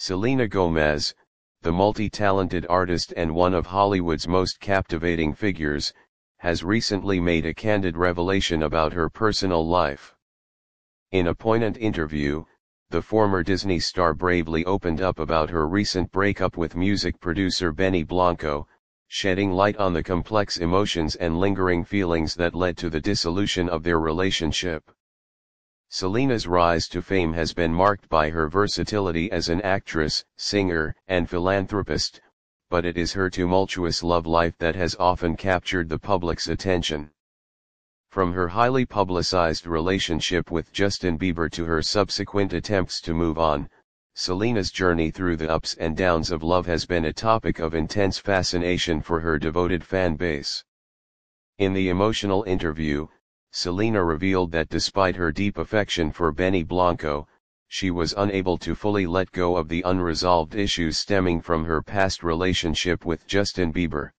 Selena Gomez, the multi-talented artist and one of Hollywood's most captivating figures, has recently made a candid revelation about her personal life. In a poignant interview, the former Disney star bravely opened up about her recent breakup with music producer Benny Blanco, shedding light on the complex emotions and lingering feelings that led to the dissolution of their relationship. Selena's rise to fame has been marked by her versatility as an actress, singer, and philanthropist, but it is her tumultuous love life that has often captured the public's attention. From her highly publicized relationship with Justin Bieber to her subsequent attempts to move on, Selena's journey through the ups and downs of love has been a topic of intense fascination for her devoted fan base. In the emotional interview, Selena revealed that despite her deep affection for Benny Blanco, she was unable to fully let go of the unresolved issues stemming from her past relationship with Justin Bieber.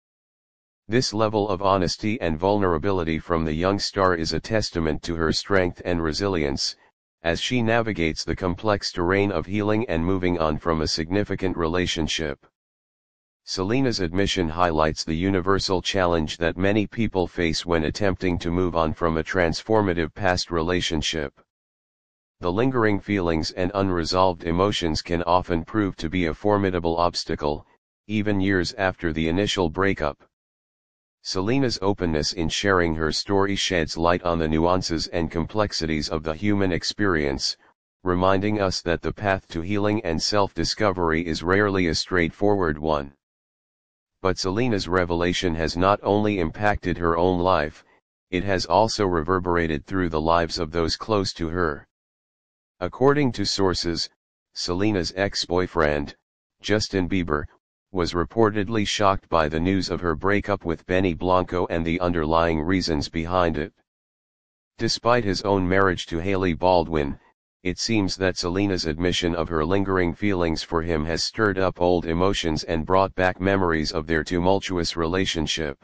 This level of honesty and vulnerability from the young star is a testament to her strength and resilience, as she navigates the complex terrain of healing and moving on from a significant relationship. Selena's admission highlights the universal challenge that many people face when attempting to move on from a transformative past relationship. The lingering feelings and unresolved emotions can often prove to be a formidable obstacle, even years after the initial breakup. Selena's openness in sharing her story sheds light on the nuances and complexities of the human experience, reminding us that the path to healing and self-discovery is rarely a straightforward one. But Selena's revelation has not only impacted her own life, it has also reverberated through the lives of those close to her. According to sources, Selena's ex-boyfriend, Justin Bieber, was reportedly shocked by the news of her breakup with Benny Blanco and the underlying reasons behind it. Despite his own marriage to Hailey Baldwin, it seems that Selena's admission of her lingering feelings for him has stirred up old emotions and brought back memories of their tumultuous relationship.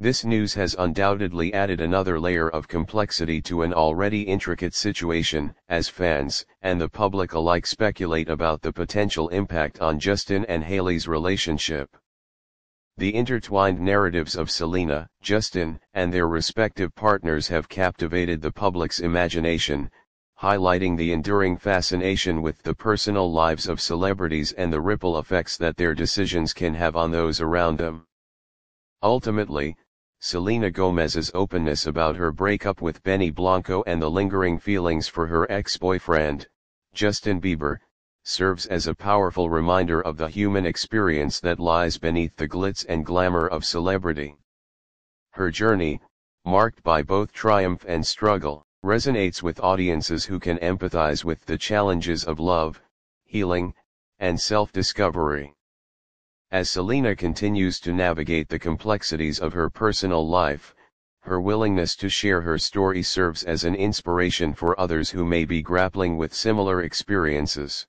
This news has undoubtedly added another layer of complexity to an already intricate situation, as fans and the public alike speculate about the potential impact on Justin and Hailey's relationship. The intertwined narratives of Selena, Justin, and their respective partners have captivated the public's imagination, highlighting the enduring fascination with the personal lives of celebrities and the ripple effects that their decisions can have on those around them. Ultimately, Selena Gomez's openness about her breakup with Benny Blanco and the lingering feelings for her ex-boyfriend, Justin Bieber, serves as a powerful reminder of the human experience that lies beneath the glitz and glamour of celebrity. Her journey, marked by both triumph and struggle, resonates with audiences who can empathize with the challenges of love, healing, and self-discovery. As Selena continues to navigate the complexities of her personal life, her willingness to share her story serves as an inspiration for others who may be grappling with similar experiences.